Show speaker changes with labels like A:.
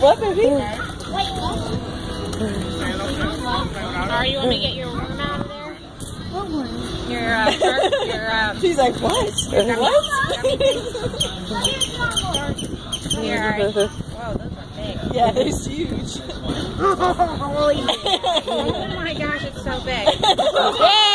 A: what, baby?
B: Are you want me to get your worm out of there? What worm? Your, uh, your, um,
A: She's like, what? what?
B: your, whoa, those are big.
A: yeah, it's huge.
B: oh my gosh, it's so big.